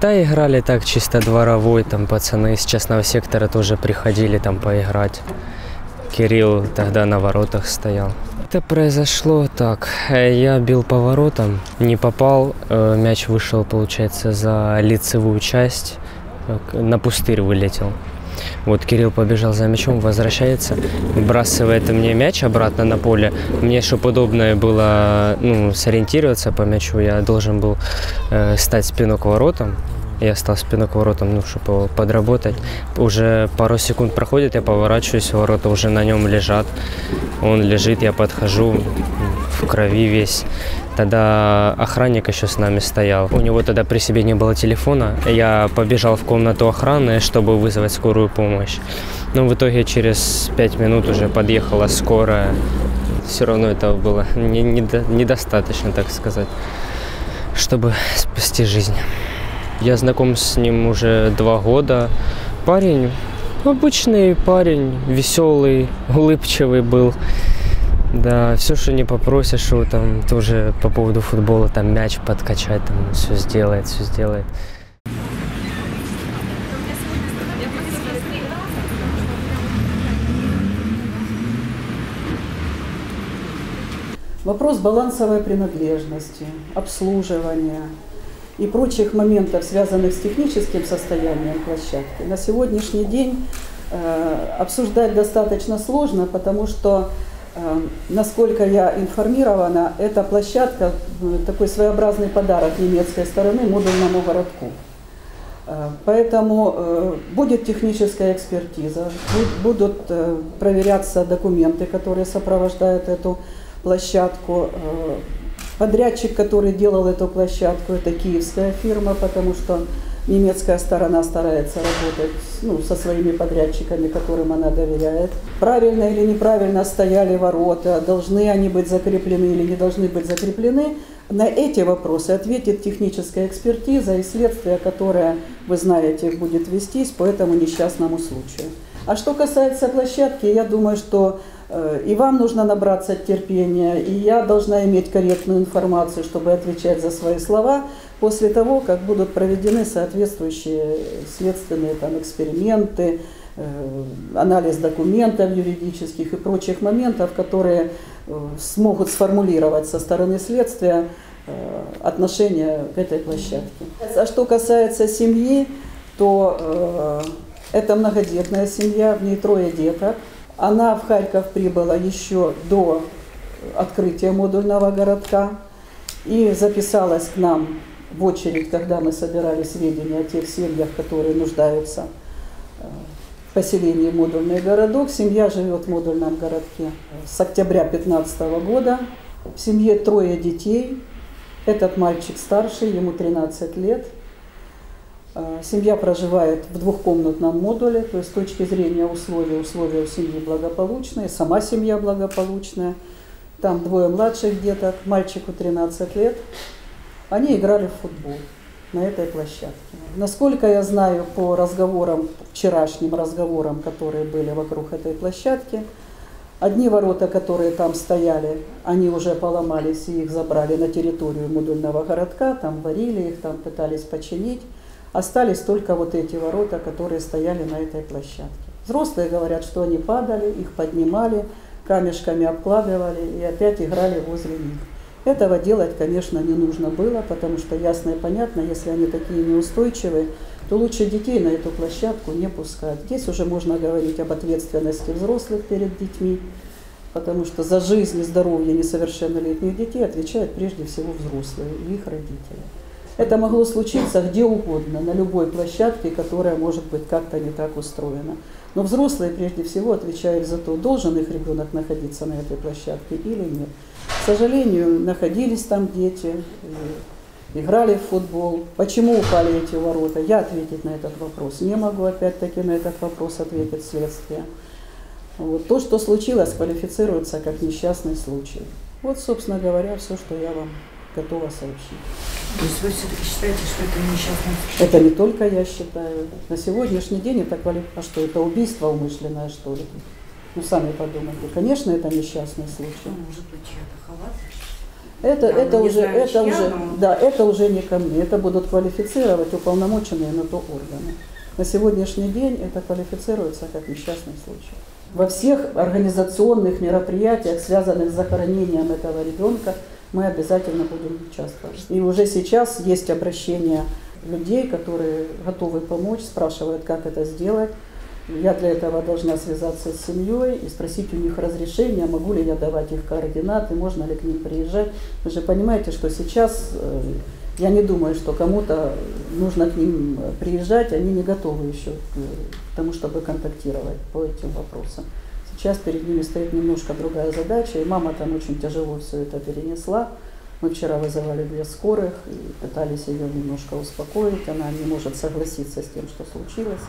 Да, играли так чисто дворовой, там пацаны из частного сектора тоже приходили там поиграть. Кирилл тогда на воротах стоял. Это произошло так. э, Я бил по воротам, не попал. э, Мяч вышел, получается, за лицевую часть. э, На пустырь вылетел. Вот Кирилл побежал за мячом, возвращается, вбрасывает мне мяч обратно на поле. Мне, чтобы удобно было ну, сориентироваться по мячу, я должен был э, стать спиной к воротам. Я стал спиной к воротам, ну, чтобы подработать. Уже пару секунд проходит, я поворачиваюсь, ворота уже на нем лежат. Он лежит, я подхожу, в крови весь. Тогда охранник еще с нами стоял. У него тогда при себе не было телефона. Я побежал в комнату охраны, чтобы вызвать скорую помощь. Но в итоге через пять минут уже подъехала скорая. Все равно этого было не- недо- недостаточно, так сказать, чтобы спасти жизнь. Я знаком с ним уже два года. Парень, обычный парень, веселый, улыбчивый был. Да, все, что не попросишь, что там тоже по поводу футбола, там мяч подкачать, там все сделает, все сделает. Вопрос балансовой принадлежности, обслуживания и прочих моментов, связанных с техническим состоянием площадки, на сегодняшний день э, обсуждать достаточно сложно, потому что, насколько я информирована, эта площадка э, такой своеобразный подарок немецкой стороны модульному городку. Э, Поэтому э, будет техническая экспертиза, буд- будут проверяться документы, которые сопровождают эту площадку. Подрядчик, который делал эту площадку, это киевская фирма, потому что немецкая сторона старается работать ну, со своими подрядчиками, которым она доверяет. Правильно или неправильно стояли ворота, должны они быть закреплены или не должны быть закреплены. На эти вопросы ответит техническая экспертиза и следствие, которое, вы знаете, будет вестись по этому несчастному случаю. А что касается площадки, я думаю, что э, и вам нужно набраться терпения, и я должна иметь корректную информацию, чтобы отвечать за свои слова после того, как будут проведены соответствующие следственные там, эксперименты, э, анализ документов юридических и прочих моментов, которые э, смогут сформулировать со стороны следствия э, отношение к этой площадке. А что касается семьи, то это многодетная семья, в ней трое деток. Она в Харьков прибыла еще до открытия модульного городка и записалась к нам в очередь, когда мы собирали сведения о тех семьях, которые нуждаются э, в поселении модульный городок. Семья живет в модульном городке с октября 2015 года. В семье трое детей. Этот мальчик старший, ему 13 лет. Э, Семья проживает в двухкомнатном модуле, то есть с точки зрения условий, условия у семьи благополучные, сама семья благополучная. Там двое младших деток, мальчику 13 лет. Они играли в футбол на этой площадке. Насколько я знаю по разговорам, вчерашним разговорам, которые были вокруг этой площадки, одни ворота, которые там стояли, они уже поломались и их забрали на территорию модульного городка, там варили их, там пытались починить. Остались только вот эти ворота, которые стояли на этой площадке. Взрослые говорят, что они падали, их поднимали, камешками обкладывали и опять играли возле них. Этого делать, конечно, не нужно было, потому что ясно и понятно, если они такие неустойчивые, то лучше детей на эту площадку не пускать. Здесь уже можно говорить об ответственности взрослых перед детьми, потому что за жизнь и здоровье несовершеннолетних детей отвечают прежде всего взрослые и их родители. Это могло случиться где угодно, на любой площадке, которая может быть как-то не так устроена. Но взрослые прежде всего отвечают за то, должен их ребенок находиться на этой площадке или нет. К сожалению, находились там дети, играли в футбол. Почему упали эти ворота? Я ответить на этот вопрос не могу, опять-таки на этот вопрос ответит следствие. Вот. То, что случилось, квалифицируется как несчастный случай. Вот, собственно говоря, все, что я вам готова сообщить. То есть вы все-таки считаете, что это несчастный случай? Это не только я считаю. На сегодняшний день это. А что, это убийство умышленное, что ли? Ну, сами подумайте. Конечно, это несчастный случай. Ну, Может быть, чья-то халатность? Это, Да, это не уже, знаем, это чья, уже, но- да, это уже не ко мне. Это будут квалифицировать уполномоченные на то органы. На сегодняшний день это квалифицируется как несчастный случай. Во всех организационных мероприятиях, связанных с захоронением этого ребенка, мы обязательно будем участвовать. И уже сейчас есть обращения людей, которые готовы помочь, спрашивают, как это сделать. Я для этого должна связаться с семьей и спросить у них разрешения, могу ли я давать их координаты, можно ли к ним приезжать. Вы же понимаете, что сейчас э, я не думаю, что кому-то нужно к ним э, приезжать, они не готовы еще к к тому, чтобы контактировать по этим вопросам. Сейчас перед ними стоит немножко другая задача, и мама там очень тяжело все это перенесла. Мы вчера вызывали две скорых и пытались ее немножко успокоить. Она не может согласиться с тем, что случилось.